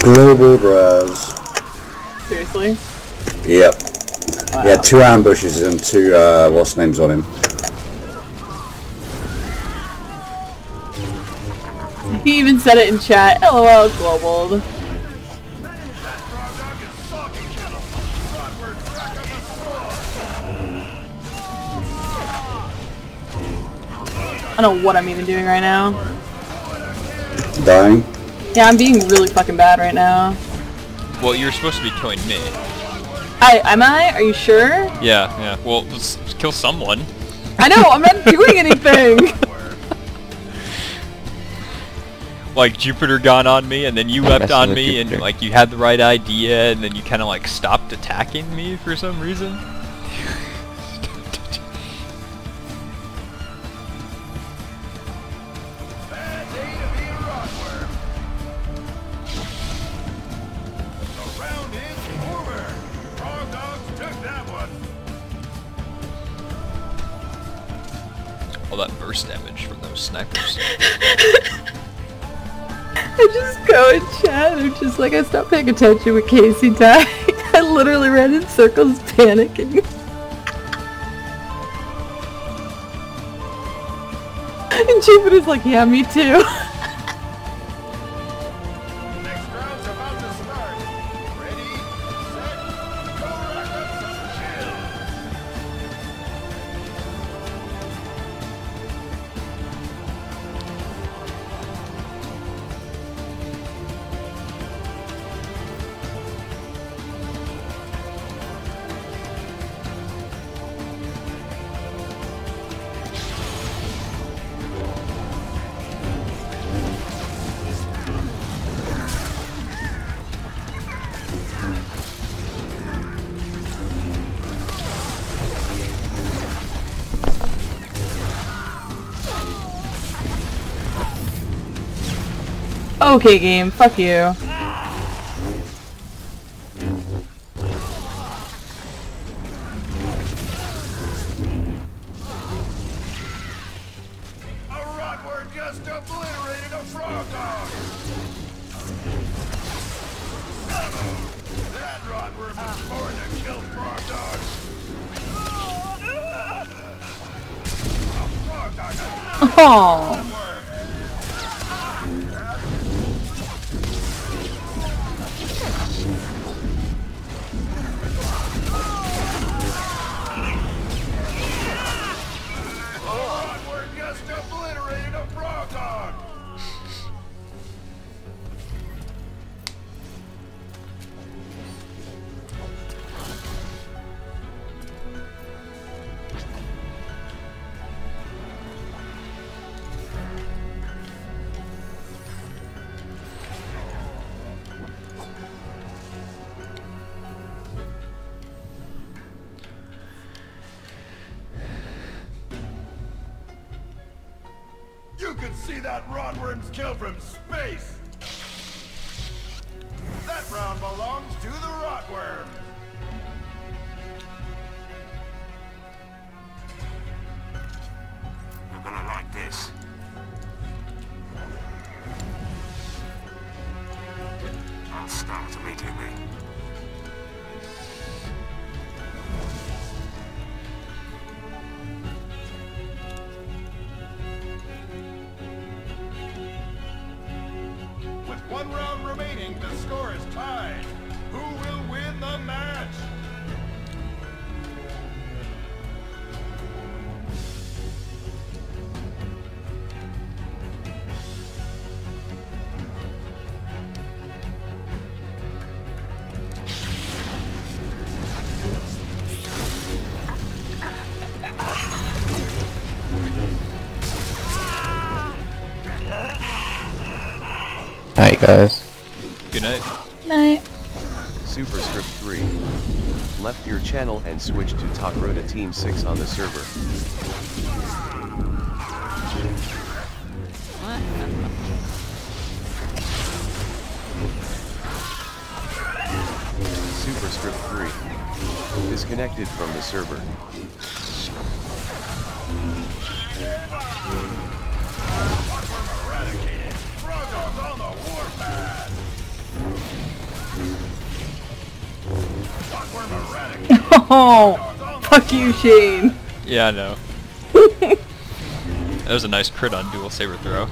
Global Raz. Seriously? Yep. Wow. He had two ambushes and two, uh, what's names on him. He even said it in chat. LOL, global. I don't know what I'm even doing right now. Dying. Yeah, I'm being really fucking bad right now. Well, you're supposed to be killing me. I am I? Are you sure? Yeah, yeah. Well, let's kill someone. I know, I'm not doing anything! Like Jupiter got on me, and then you leapt on with me, and like you had the right idea, and then you kind of like stopped attacking me for some reason. All that burst damage from those snipers. I just go in chat and I'm just like, I stopped paying attention when Casey died. I literally ran in circles panicking. And Jupiter's like, yeah, me too. Okay, game, fuck you. A see that Rotworm's kill from space! That round belongs to the Alright guys. Good night. Night. Superscript 3. Left your channel and switch to Talk Rota Team 6 on the server. What? Superscript 3. Disconnected from the server. Oh, fuck you, Shane. Yeah, I know. that was a nice crit on dual saber throw.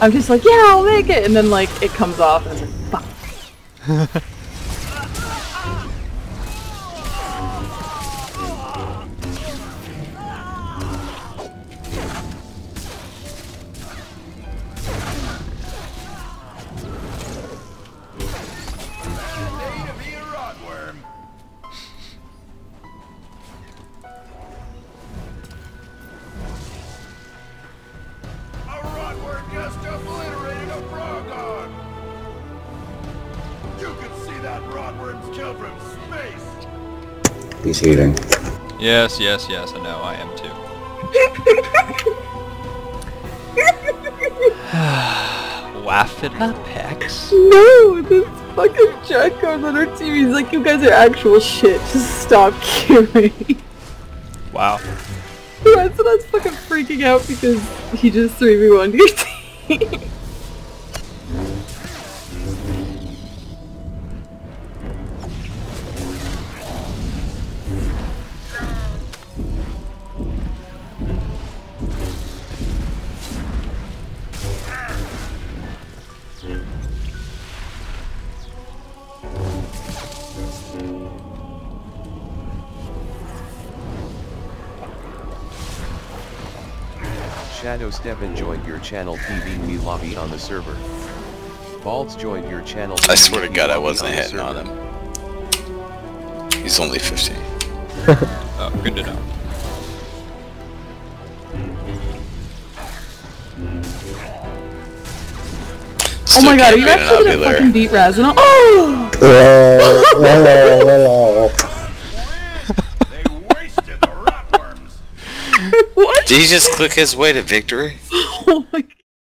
I'm just like, yeah, I'll make it, and then like it comes off, and I'm like, fuck. He's healing. Yes, yes, yes, I know, I am too. Laugh at the pecs. No, this fucking Jack goes on our team. He's like, you guys are actual shit. Just stop queuing. Wow. That's what I fucking freaking out because he just 3v1'd your team. Shadow Steven joined your channel PvP lobby on the server. Balds joined your channel. I swear to God, I wasn't the hitting on him. He's only 15. Oh, good to know. oh my god, are you actually gonna fucking beat Razina? Oh! They wasted the Rotworms. what? Did he just click his way to victory? Oh my